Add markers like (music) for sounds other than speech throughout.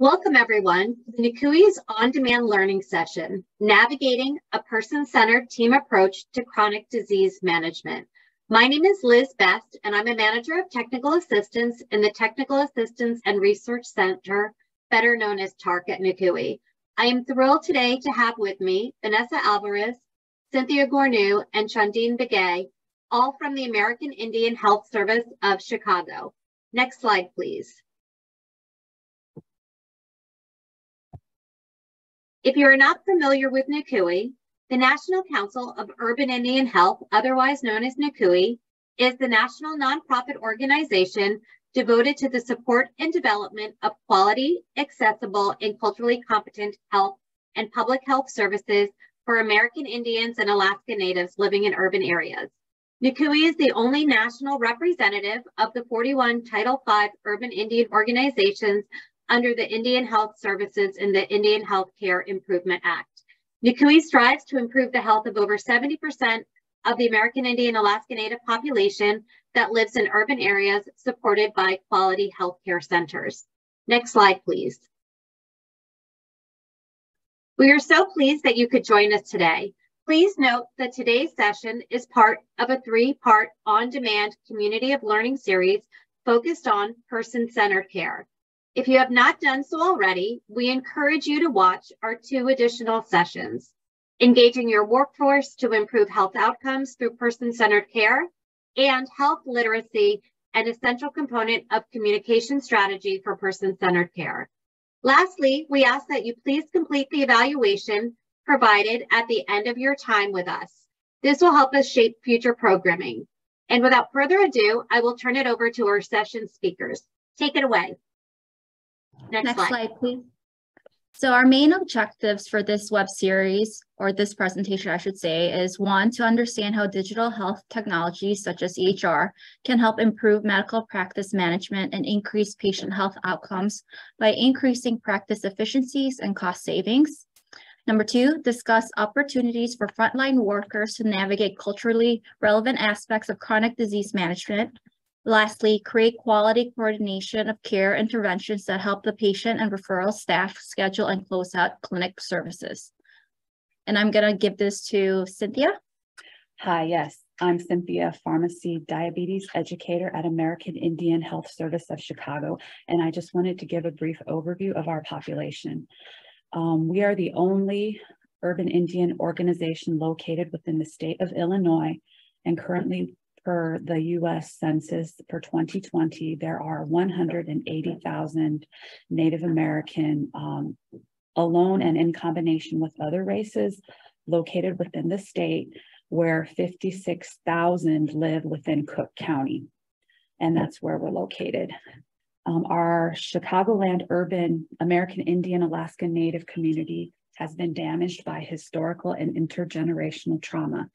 Welcome everyone to the NCUIH's on-demand learning session, Navigating a Person-Centered Team Approach to Chronic Disease Management. My name is Liz Best, and I'm a Manager of Technical Assistance in the Technical Assistance and Research Center, better known as TARC at NCUIH. I am thrilled today to have with me Vanessa Alvarez, Cynthia Gorneau, and Chandine Begay, all from the American Indian Health Service of Chicago. Next slide, please. If you are not familiar with NCUIH, the National Council of Urban Indian Health, otherwise known as NCUIH, is the national nonprofit organization devoted to the support and development of quality, accessible, and culturally competent health and public health services for American Indians and Alaska Natives living in urban areas. NCUIH is the only national representative of the 41 Title V urban Indian organizations under the Indian Health Services and the Indian Health Care Improvement Act. NCUIH strives to improve the health of over 70% of the American Indian Alaska Native population that lives in urban areas supported by quality healthcare centers. Next slide, please. We are so pleased that you could join us today. Please note that today's session is part of a three-part on-demand community of learning series focused on person-centered care. If you have not done so already, we encourage you to watch our two additional sessions, engaging your workforce to improve health outcomes through person-centered care and health literacy, an essential component of communication strategy for person-centered care. Lastly, we ask that you please complete the evaluation provided at the end of your time with us. This will help us shape future programming. And without further ado, I will turn it over to our session speakers. Take it away. Next, Next slide. slide, please. So our main objectives for this web series, or this presentation, I should say, is one, to understand how digital health technologies such as EHR can help improve medical practice management and increase patient health outcomes by increasing practice efficiencies and cost savings. Number two, discuss opportunities for frontline workers to navigate culturally relevant aspects of chronic disease management Lastly, create quality coordination of care interventions that help the patient and referral staff schedule and close out clinic services. And I'm going to give this to Cynthia. Hi, yes. I'm Cynthia, pharmacy diabetes educator at American Indian Health Service of Chicago, and I just wanted to give a brief overview of our population. Um, we are the only urban Indian organization located within the state of Illinois and currently per the US Census for 2020, there are 180,000 Native American um, alone and in combination with other races located within the state, where 56,000 live within Cook County. And that's where we're located. Um, our Chicagoland urban American Indian Alaska Native community has been damaged by historical and intergenerational trauma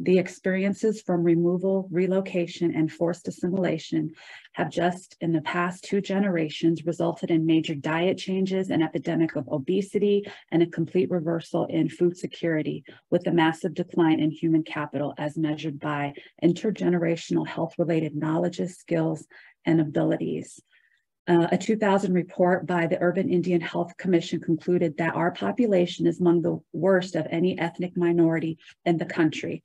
the experiences from removal, relocation, and forced assimilation have just in the past two generations resulted in major diet changes, an epidemic of obesity, and a complete reversal in food security with a massive decline in human capital as measured by intergenerational health-related knowledges, skills, and abilities. Uh, a 2000 report by the Urban Indian Health Commission concluded that our population is among the worst of any ethnic minority in the country.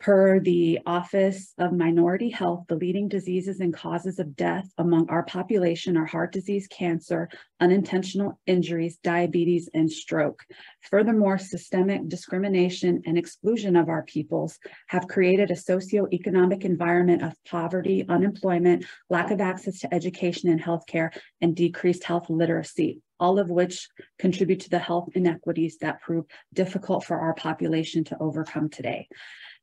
Per the Office of Minority Health, the leading diseases and causes of death among our population are heart disease, cancer, unintentional injuries, diabetes, and stroke. Furthermore, systemic discrimination and exclusion of our peoples have created a socioeconomic environment of poverty, unemployment, lack of access to education and healthcare, and decreased health literacy all of which contribute to the health inequities that prove difficult for our population to overcome today.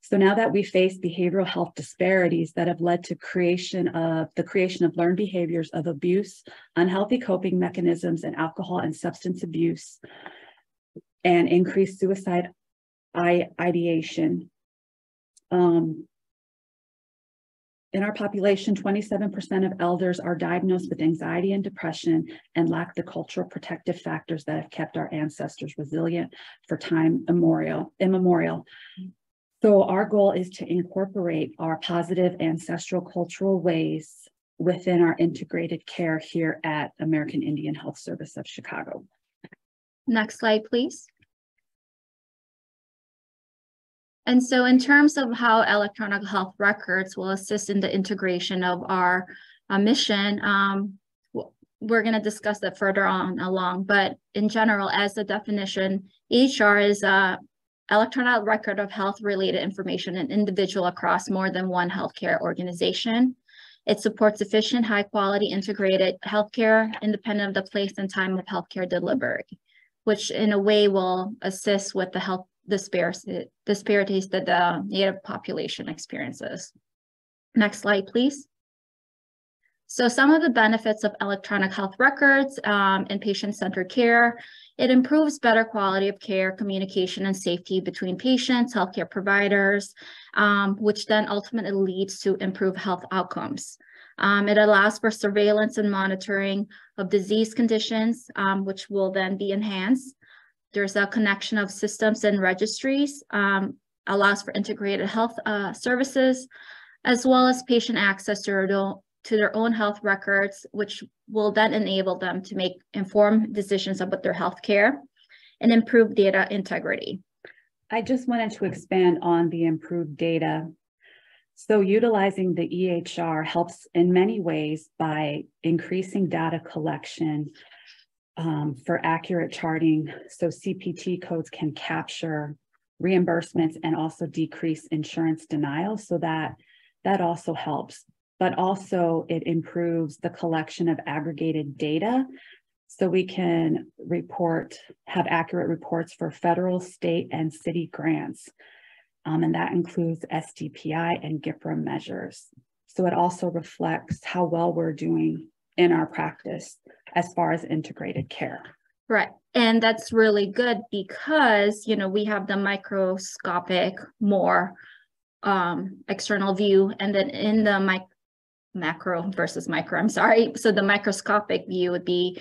So now that we face behavioral health disparities that have led to creation of the creation of learned behaviors of abuse, unhealthy coping mechanisms, and alcohol and substance abuse, and increased suicide ideation. Um, in our population, 27% of elders are diagnosed with anxiety and depression and lack the cultural protective factors that have kept our ancestors resilient for time immemorial. immemorial. So our goal is to incorporate our positive ancestral cultural ways within our integrated care here at American Indian Health Service of Chicago. Next slide, please. And so in terms of how electronic health records will assist in the integration of our uh, mission, um, we're going to discuss that further on along, but in general, as the definition, EHR is a electronic record of health related information an individual across more than one healthcare organization. It supports efficient, high quality integrated healthcare independent of the place and time of healthcare delivery, which in a way will assist with the health disparities that the Native population experiences. Next slide, please. So some of the benefits of electronic health records um, and patient-centered care, it improves better quality of care, communication, and safety between patients, healthcare providers, um, which then ultimately leads to improved health outcomes. Um, it allows for surveillance and monitoring of disease conditions, um, which will then be enhanced. There's a connection of systems and registries, um, allows for integrated health uh, services, as well as patient access to to their own health records, which will then enable them to make informed decisions about their health care and improve data integrity. I just wanted to expand on the improved data. So utilizing the EHR helps in many ways by increasing data collection um, for accurate charting. So CPT codes can capture reimbursements and also decrease insurance denials. So that that also helps but also it improves the collection of aggregated data so we can report, have accurate reports for federal, state, and city grants. Um, and that includes SDPI and GPRA measures. So it also reflects how well we're doing in our practice as far as integrated care. Right. And that's really good because, you know, we have the microscopic, more um, external view. And then in the mic macro versus micro, I'm sorry. So the microscopic view would be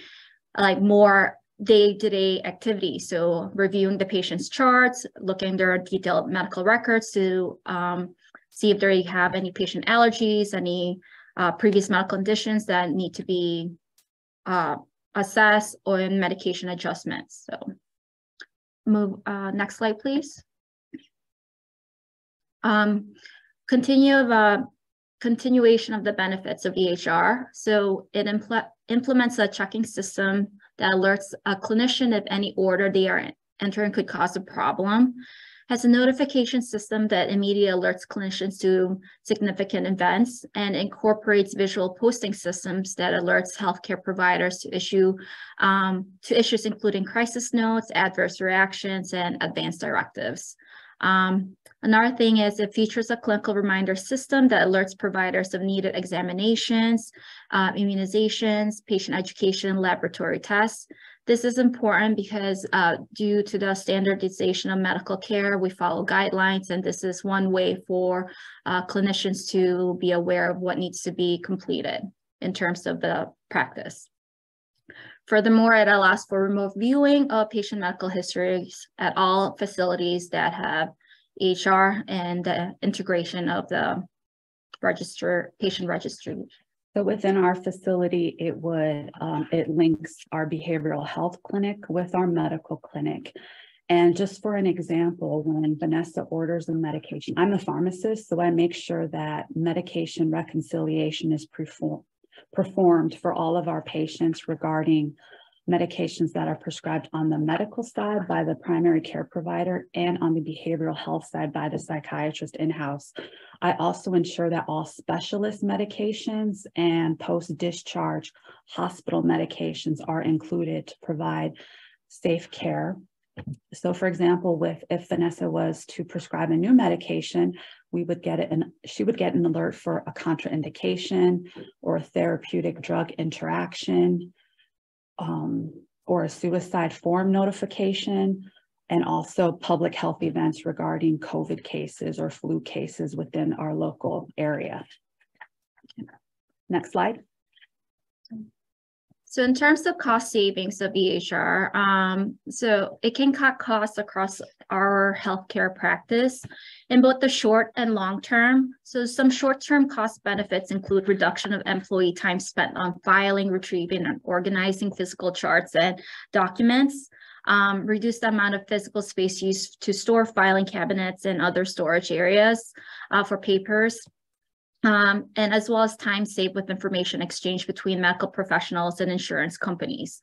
like more day-to-day activity. So reviewing the patient's charts, looking at their detailed medical records to um, see if they have any patient allergies, any uh, previous medical conditions that need to be uh, assessed or in medication adjustments. So move, uh, next slide, please. Um, continue uh, continuation of the benefits of EHR. So it impl implements a checking system that alerts a clinician if any order they are entering could cause a problem, has a notification system that immediately alerts clinicians to significant events, and incorporates visual posting systems that alerts healthcare providers to issue um, to issues including crisis notes, adverse reactions, and advanced directives. Um, Another thing is it features a clinical reminder system that alerts providers of needed examinations, uh, immunizations, patient education, laboratory tests. This is important because uh, due to the standardization of medical care, we follow guidelines, and this is one way for uh, clinicians to be aware of what needs to be completed in terms of the practice. Furthermore, it allows for remote viewing of patient medical histories at all facilities that have EHR and the integration of the register patient registry. So within our facility, it would um, it links our behavioral health clinic with our medical clinic. And just for an example, when Vanessa orders a medication, I'm a pharmacist, so I make sure that medication reconciliation is perform performed for all of our patients regarding medications that are prescribed on the medical side by the primary care provider and on the behavioral health side by the psychiatrist in-house. I also ensure that all specialist medications and post-discharge hospital medications are included to provide safe care. So for example, with if Vanessa was to prescribe a new medication, we would get it and she would get an alert for a contraindication or a therapeutic drug interaction um, or a suicide form notification, and also public health events regarding COVID cases or flu cases within our local area. Next slide. So in terms of cost savings of EHR, um, so it can cut costs across our healthcare practice in both the short and long term. So some short-term cost benefits include reduction of employee time spent on filing, retrieving, and organizing physical charts and documents, um, reduce the amount of physical space used to store filing cabinets and other storage areas uh, for papers, um, and as well as time saved with information exchange between medical professionals and insurance companies.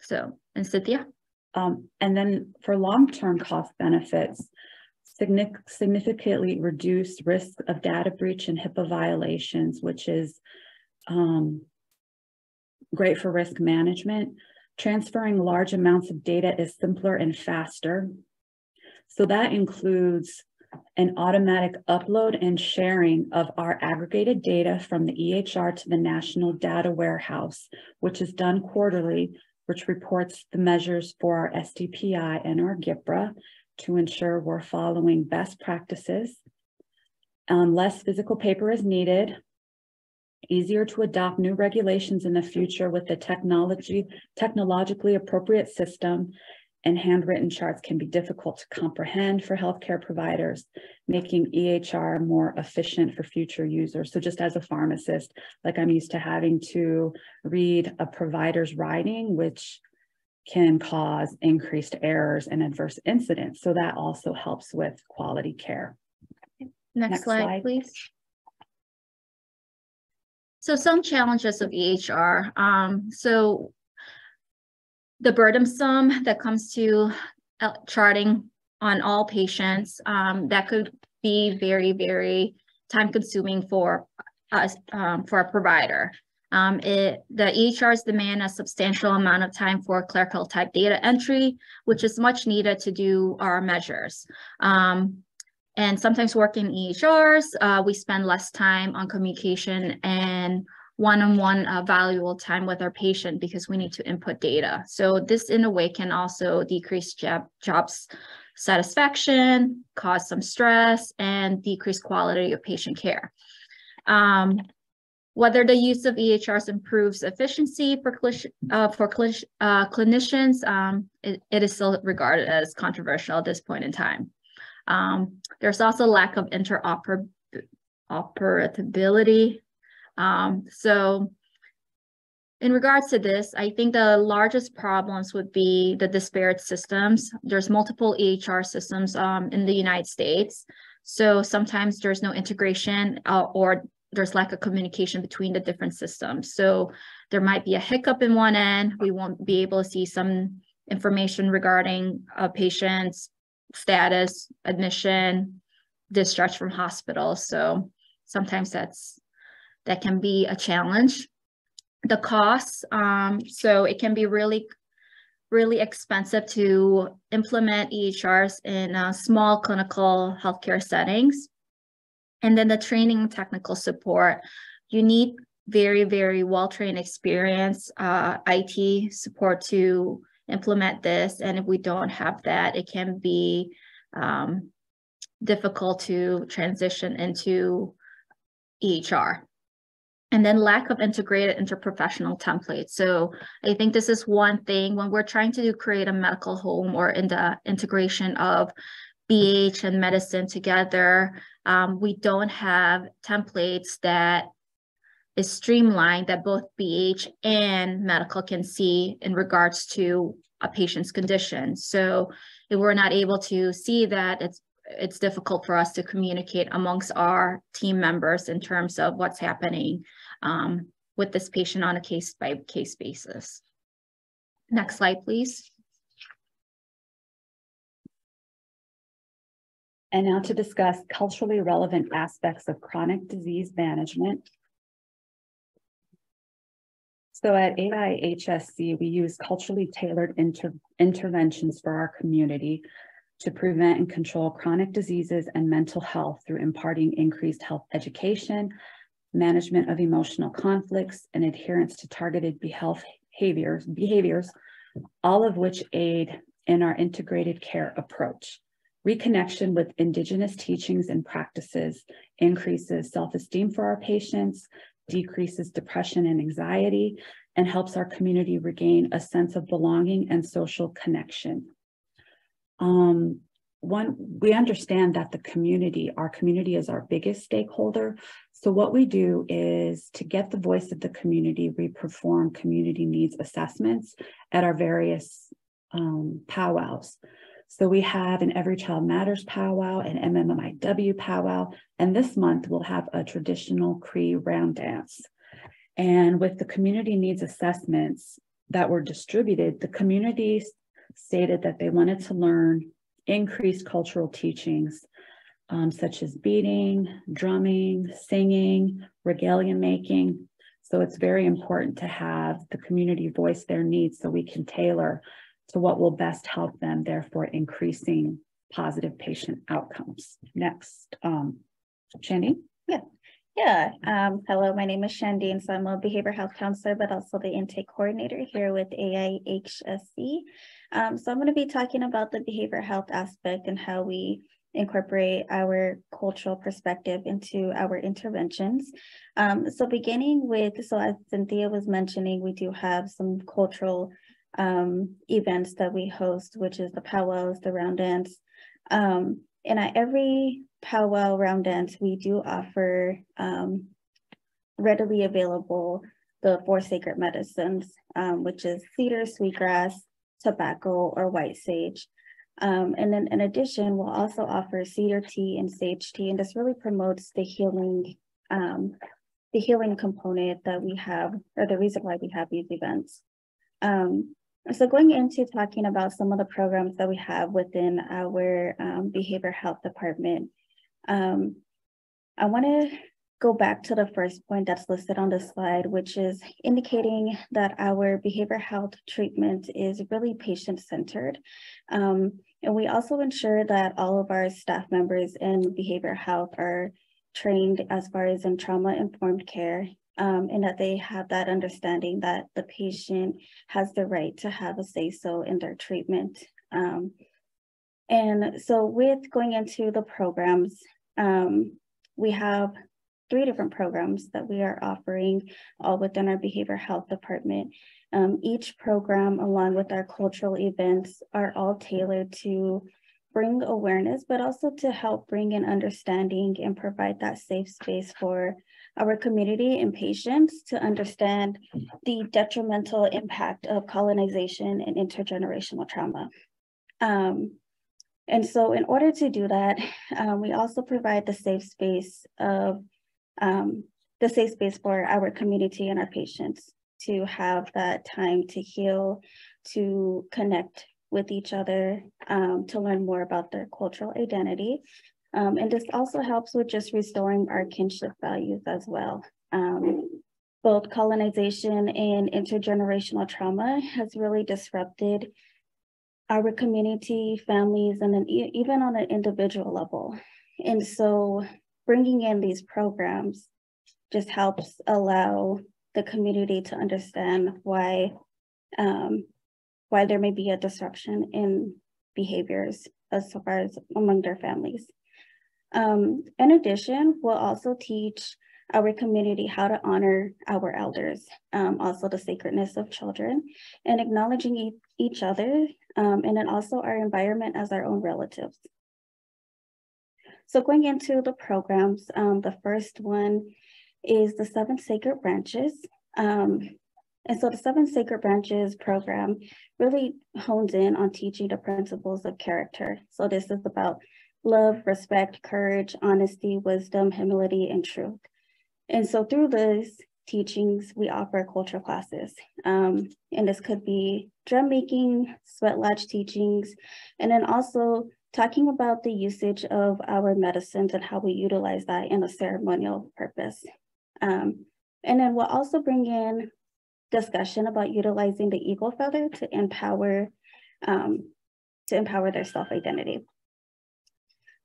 So, and Cynthia? Um, and then for long-term cost benefits, significantly reduce risk of data breach and HIPAA violations, which is um, great for risk management. Transferring large amounts of data is simpler and faster. So that includes an automatic upload and sharing of our aggregated data from the EHR to the National Data Warehouse, which is done quarterly, which reports the measures for our SDPI and our GPRA to ensure we're following best practices. Um, less physical paper is needed. Easier to adopt new regulations in the future with the technology, technologically appropriate system and handwritten charts can be difficult to comprehend for healthcare providers, making EHR more efficient for future users. So just as a pharmacist, like I'm used to having to read a provider's writing, which can cause increased errors and adverse incidents. So that also helps with quality care. Next, Next slide, slide, please. So some challenges of EHR. Um, so the burdensome that comes to uh, charting on all patients, um, that could be very, very time consuming for us, um, for a provider. Um, it, the EHRs demand a substantial amount of time for clerical type data entry, which is much needed to do our measures. Um, and sometimes working EHRs, uh, we spend less time on communication and one-on-one uh, valuable time with our patient because we need to input data. So this in a way can also decrease job, jobs satisfaction, cause some stress, and decrease quality of patient care. Um, whether the use of EHRs improves efficiency for, uh, for uh, clinicians, um, it, it is still regarded as controversial at this point in time. Um, there's also lack of interoperability um, so in regards to this, I think the largest problems would be the disparate systems. There's multiple EHR systems um, in the United States. So sometimes there's no integration uh, or there's lack of communication between the different systems. So there might be a hiccup in one end. We won't be able to see some information regarding a patient's status, admission, discharge from hospital. So sometimes that's that can be a challenge. The costs, um, so it can be really, really expensive to implement EHRs in uh, small clinical healthcare settings. And then the training and technical support, you need very, very well-trained experience, uh, IT support to implement this. And if we don't have that, it can be um, difficult to transition into EHR and then lack of integrated interprofessional templates. So I think this is one thing when we're trying to create a medical home or in the integration of BH and medicine together, um, we don't have templates that is streamlined that both BH and medical can see in regards to a patient's condition. So if we're not able to see that, it's it's difficult for us to communicate amongst our team members in terms of what's happening um, with this patient on a case by case basis. Next slide, please. And now to discuss culturally relevant aspects of chronic disease management. So at AIHSC, we use culturally tailored inter interventions for our community to prevent and control chronic diseases and mental health through imparting increased health education, management of emotional conflicts, and adherence to targeted behaviors, behaviors, all of which aid in our integrated care approach. Reconnection with Indigenous teachings and practices increases self-esteem for our patients, decreases depression and anxiety, and helps our community regain a sense of belonging and social connection. Um, one, we understand that the community, our community is our biggest stakeholder. So what we do is to get the voice of the community, we perform community needs assessments at our various um, powwows. So we have an Every Child Matters powwow, an MMIW powwow, and this month we'll have a traditional Cree round dance. And with the community needs assessments that were distributed, the community stated that they wanted to learn increased cultural teachings um, such as beading, drumming, singing, regalia making. So it's very important to have the community voice their needs so we can tailor to what will best help them, therefore increasing positive patient outcomes. Next, um, Shandy. Yeah. Yeah. Um, hello, my name is Shandine. So I'm a behavioral health counselor, but also the intake coordinator here with AIHSC. Um, so I'm going to be talking about the behavior health aspect and how we incorporate our cultural perspective into our interventions. Um, so beginning with, so as Cynthia was mentioning, we do have some cultural um, events that we host, which is the powwows, the round dance. Um, and at every powwow round dance, we do offer um, readily available the four sacred medicines, um, which is cedar, sweetgrass, tobacco, or white sage. Um, and then in addition, we'll also offer cedar tea and sage tea, and this really promotes the healing, um, the healing component that we have, or the reason why we have these events. Um, so going into talking about some of the programs that we have within our um, behavior health department, um, I want to go back to the first point that's listed on the slide, which is indicating that our behavior health treatment is really patient-centered. Um, and we also ensure that all of our staff members in behavior health are trained as far as in trauma-informed care um, and that they have that understanding that the patient has the right to have a say-so in their treatment. Um, and so with going into the programs, um, we have three different programs that we are offering all within our behavior health department. Um, each program, along with our cultural events, are all tailored to bring awareness, but also to help bring an understanding and provide that safe space for our community and patients to understand the detrimental impact of colonization and intergenerational trauma. Um, and so in order to do that, um, we also provide the safe space of um, the safe space for our community and our patients to have that time to heal, to connect with each other, um, to learn more about their cultural identity, um, and this also helps with just restoring our kinship values as well. Um, both colonization and intergenerational trauma has really disrupted our community, families, and e even on an individual level. And so bringing in these programs just helps allow the community to understand why um, why there may be a disruption in behaviors as far as among their families. Um, in addition, we'll also teach our community how to honor our elders, um, also the sacredness of children, and acknowledging e each other, um, and then also our environment as our own relatives. So going into the programs, um, the first one is the Seven Sacred Branches. Um, and so the Seven Sacred Branches program really hones in on teaching the principles of character. So this is about love, respect, courage, honesty, wisdom, humility, and truth. And so through these teachings, we offer culture classes. Um, and this could be drum making, sweat lodge teachings, and then also talking about the usage of our medicines and how we utilize that in a ceremonial purpose. Um, and then we'll also bring in discussion about utilizing the eagle feather to empower um, to empower their self-identity.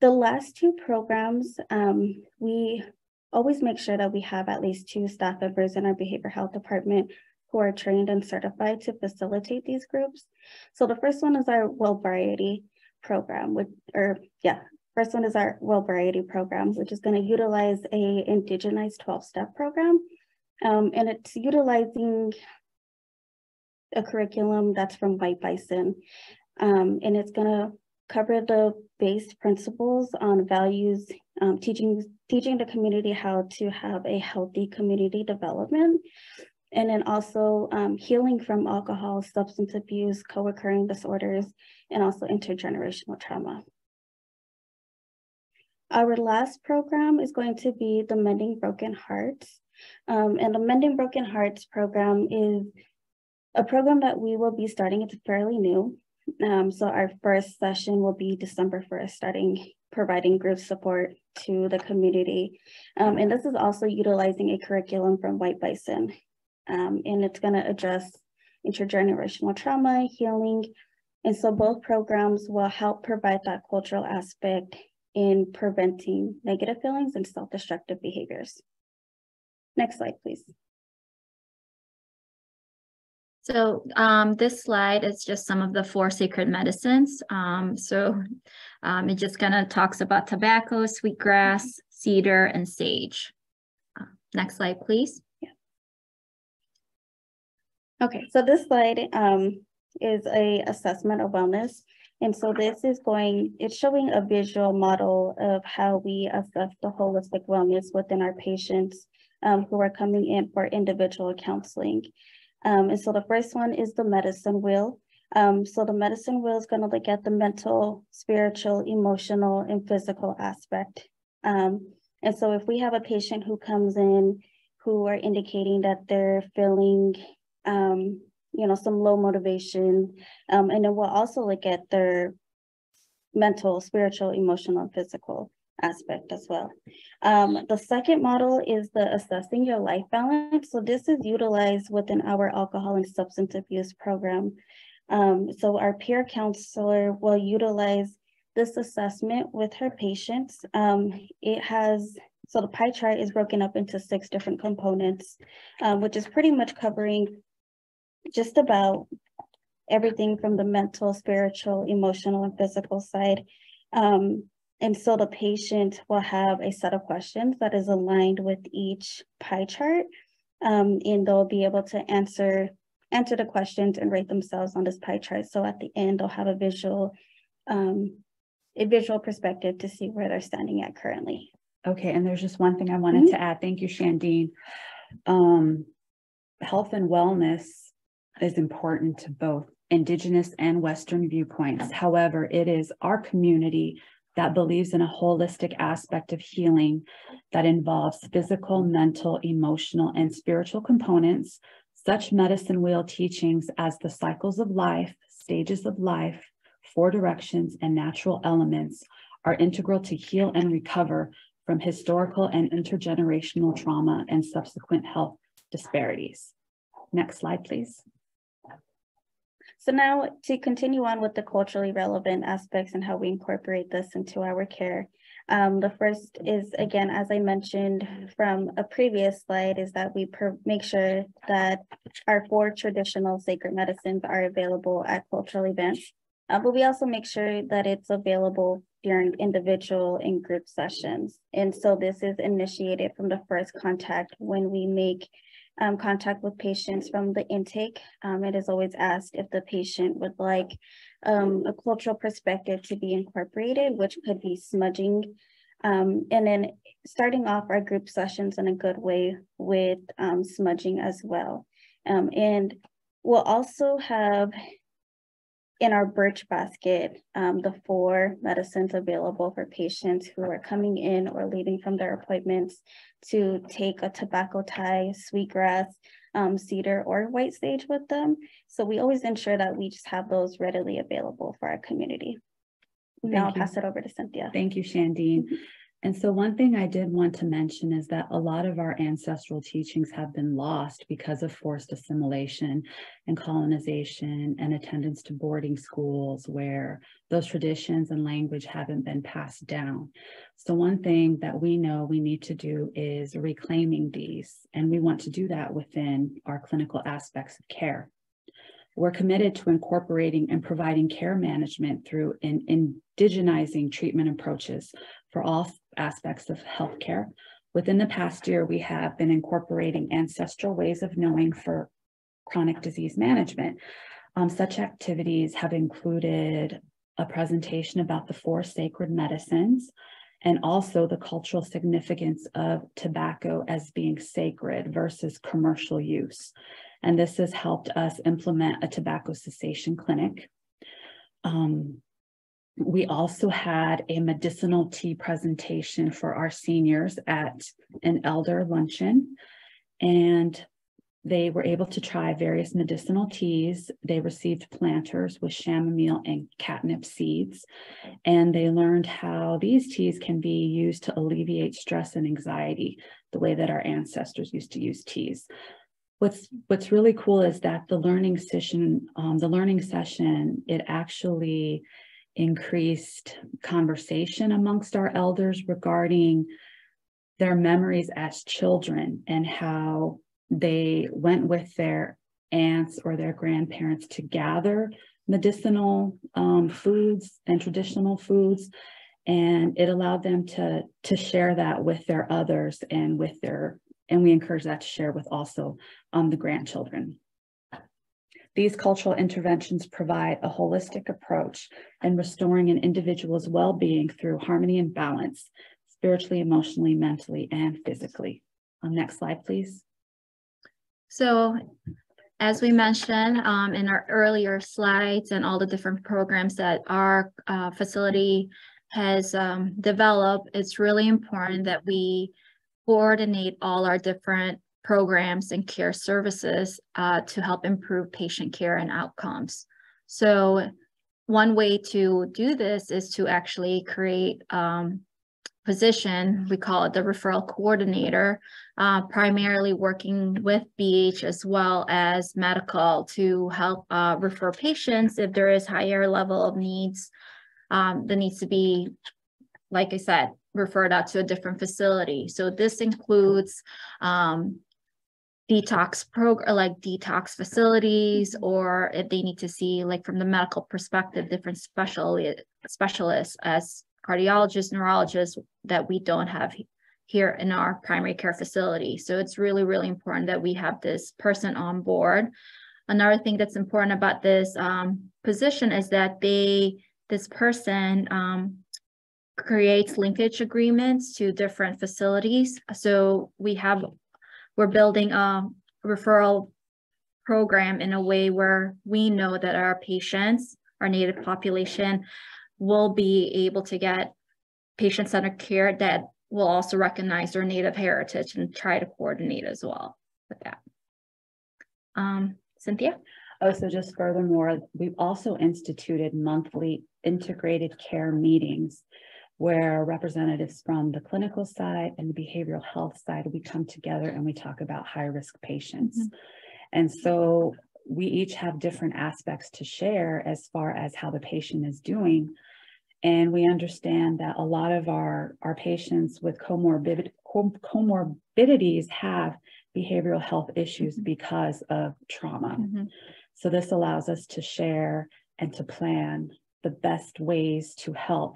The last two programs, um, we always make sure that we have at least two staff members in our behavior health department who are trained and certified to facilitate these groups. So the first one is our Wellbriety program, which, or yeah, first one is our Wellbriety program, which is gonna utilize a indigenized 12 step program. Um, and it's utilizing a curriculum that's from White Bison. Um, and it's gonna cover the base principles on values, um, teaching, teaching the community how to have a healthy community development. And then also um, healing from alcohol, substance abuse, co-occurring disorders, and also intergenerational trauma. Our last program is going to be the Mending Broken Hearts. Um, and the Mending Broken Hearts program is a program that we will be starting. It's fairly new. Um, so our first session will be December 1st, starting providing group support to the community. Um, and this is also utilizing a curriculum from White Bison. Um, and it's gonna address intergenerational trauma, healing. And so both programs will help provide that cultural aspect in preventing negative feelings and self-destructive behaviors. Next slide, please. So um, this slide is just some of the four sacred medicines. Um, so um, it just kind of talks about tobacco, sweetgrass, cedar, and sage. Uh, next slide, please. Okay, so this slide um, is a assessment of wellness. And so this is going, it's showing a visual model of how we assess the holistic wellness within our patients um, who are coming in for individual counseling. Um, and so the first one is the medicine wheel. Um, so the medicine wheel is going to look at the mental, spiritual, emotional, and physical aspect. Um, and so if we have a patient who comes in who are indicating that they're feeling, um, you know, some low motivation, um, and then we'll also look at their mental, spiritual, emotional, and physical aspect as well. Um, the second model is the assessing your life balance. So this is utilized within our alcohol and substance abuse program. Um, so our peer counselor will utilize this assessment with her patients. Um, it has, so the pie chart is broken up into six different components, um, which is pretty much covering just about everything from the mental, spiritual, emotional, and physical side. Um, and so the patient will have a set of questions that is aligned with each pie chart. Um, and they'll be able to answer answer the questions and rate themselves on this pie chart. So at the end, they'll have a visual um, a visual perspective to see where they're standing at currently. Okay, and there's just one thing I wanted mm -hmm. to add. Thank you, Shandine. Um, health and wellness is important to both Indigenous and Western viewpoints. However, it is our community that believes in a holistic aspect of healing that involves physical, mental, emotional, and spiritual components. Such medicine wheel teachings as the cycles of life, stages of life, four directions, and natural elements are integral to heal and recover from historical and intergenerational trauma and subsequent health disparities. Next slide, please. So now to continue on with the culturally relevant aspects and how we incorporate this into our care. Um, the first is, again, as I mentioned from a previous slide, is that we make sure that our four traditional sacred medicines are available at cultural events. Uh, but we also make sure that it's available during individual and group sessions. And so this is initiated from the first contact when we make um, contact with patients from the intake. Um, it is always asked if the patient would like um, a cultural perspective to be incorporated, which could be smudging. Um, and then starting off our group sessions in a good way with um, smudging as well. And we'll also have in our birch basket, um, the four medicines available for patients who are coming in or leaving from their appointments to take a tobacco tie, sweetgrass, um, cedar, or white sage with them. So we always ensure that we just have those readily available for our community. Thank now I'll pass it over to Cynthia. Thank you, Shandine. And so one thing I did want to mention is that a lot of our ancestral teachings have been lost because of forced assimilation and colonization and attendance to boarding schools where those traditions and language haven't been passed down. So one thing that we know we need to do is reclaiming these, and we want to do that within our clinical aspects of care. We're committed to incorporating and providing care management through an indigenizing treatment approaches for all aspects of healthcare. Within the past year, we have been incorporating ancestral ways of knowing for chronic disease management. Um, such activities have included a presentation about the four sacred medicines and also the cultural significance of tobacco as being sacred versus commercial use. And this has helped us implement a tobacco cessation clinic. Um, we also had a medicinal tea presentation for our seniors at an elder luncheon. And they were able to try various medicinal teas. They received planters with chamomile and catnip seeds. And they learned how these teas can be used to alleviate stress and anxiety, the way that our ancestors used to use teas. What's what's really cool is that the learning session, um, the learning session, it actually increased conversation amongst our elders regarding their memories as children and how they went with their aunts or their grandparents to gather medicinal um, foods and traditional foods. And it allowed them to to share that with their others and with their and we encourage that to share with also um, the grandchildren these cultural interventions provide a holistic approach in restoring an individual's well-being through harmony and balance spiritually emotionally mentally and physically. Um, next slide please. So as we mentioned um, in our earlier slides and all the different programs that our uh, facility has um, developed, it's really important that we coordinate all our different programs and care services uh, to help improve patient care and outcomes. So one way to do this is to actually create um, position, we call it the referral coordinator, uh, primarily working with BH as well as medical to help uh, refer patients if there is higher level of needs um, that needs to be, like I said, referred out to a different facility. So this includes um, detox program like detox facilities or if they need to see like from the medical perspective different special specialists as cardiologists, neurologists that we don't have here in our primary care facility. So it's really, really important that we have this person on board. Another thing that's important about this um, position is that they, this person um, creates linkage agreements to different facilities. So we have, we're building a referral program in a way where we know that our patients, our native population will be able to get patient-centered care that will also recognize their native heritage and try to coordinate as well with that. Um, Cynthia? Oh, so just furthermore, we've also instituted monthly integrated care meetings where representatives from the clinical side and the behavioral health side, we come together and we talk about high risk patients. Mm -hmm. And so we each have different aspects to share as far as how the patient is doing. And we understand that a lot of our, our patients with comorbid, comorbidities have behavioral health issues mm-hmm. because of trauma. Mm-hmm. So this allows us to share and to plan the best ways to help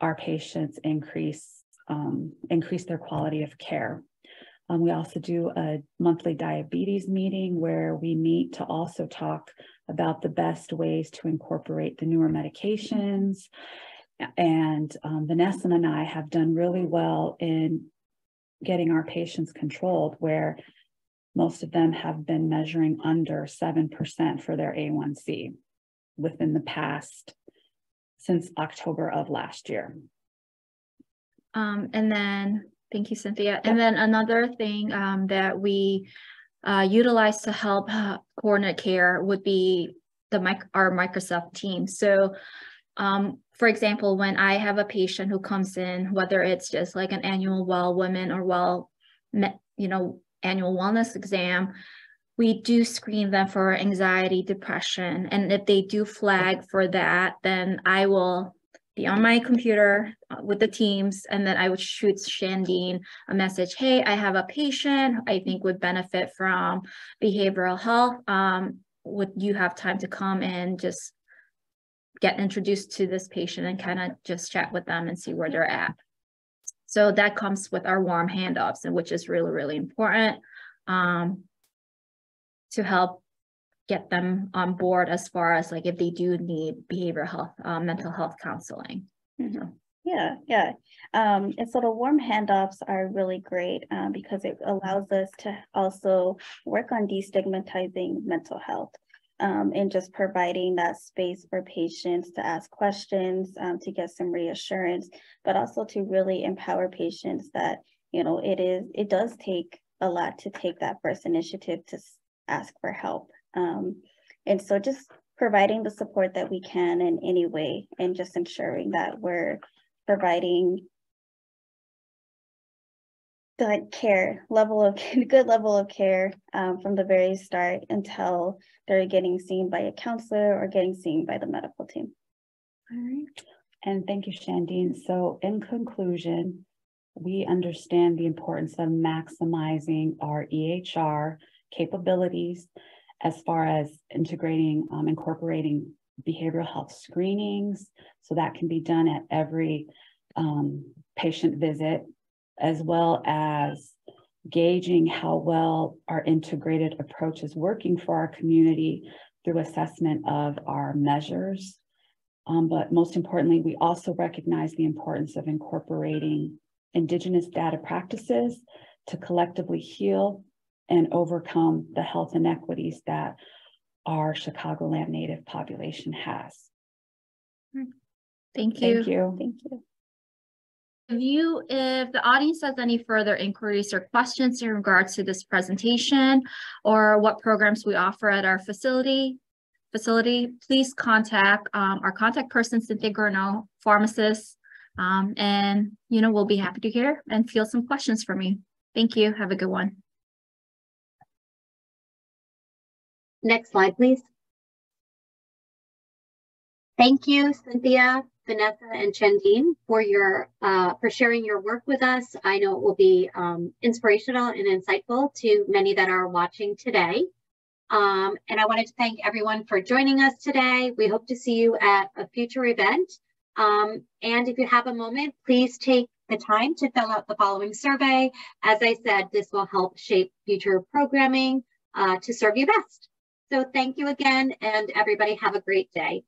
our patients increase um, increase their quality of care. Um, we also do a monthly diabetes meeting where we meet to also talk about the best ways to incorporate the newer medications and um, Vanessa and I have done really well in getting our patients controlled where most of them have been measuring under 7% for their A1C within the past since October of last year. Um, and then, thank you, Cynthia. And then another thing um, that we uh, utilize to help uh, coordinate care would be the mic our Microsoft team. So um, for example, when I have a patient who comes in, whether it's just like an annual well women or well, you know, annual wellness exam, we do screen them for anxiety, depression. And if they do flag for that, then I will be on my computer uh, with the teams and then I would shoot Shandine a message, hey, I have a patient I think would benefit from behavioral health. Um, would you have time to come and just get introduced to this patient and kind of just chat with them and see where they're at. So that comes with our warm handoffs, and which is really, really important um, to help get them on board as far as like if they do need behavioral health, uh, mental health counseling. Mm -hmm. Yeah, yeah. Um, and so the warm handoffs are really great um, because it allows us to also work on destigmatizing mental health um, and just providing that space for patients to ask questions, um, to get some reassurance, but also to really empower patients that, you know, it is, it does take a lot to take that first initiative to ask for help. Um, and so just providing the support that we can in any way and just ensuring that we're providing the care level of (laughs) good level of care um, from the very start until they're getting seen by a counselor or getting seen by the medical team. All right. And thank you, Shandine. So in conclusion, we understand the importance of maximizing our EHR capabilities as far as integrating, um, incorporating behavioral health screenings. So that can be done at every um, patient visit, as well as gauging how well our integrated approach is working for our community through assessment of our measures. Um, but most importantly, we also recognize the importance of incorporating Indigenous data practices to collectively heal and overcome the health inequities that our Chicagoland Native population has. Thank you. Thank you. Thank you. If you, if the audience has any further inquiries or questions in regards to this presentation or what programs we offer at our facility, facility, please contact um, our contact person, Cynthia Gurno, pharmacist, um, and you know we'll be happy to hear and field some questions from you. Thank you. Have a good one. Next slide, please. Thank you, Cynthia, Vanessa, and Chandine for your uh, for sharing your work with us. I know it will be um, inspirational and insightful to many that are watching today. Um, and I wanted to thank everyone for joining us today. We hope to see you at a future event. Um, and if you have a moment, please take the time to fill out the following survey. As I said, this will help shape future programming uh, to serve you best. So thank you again, and everybody have a great day.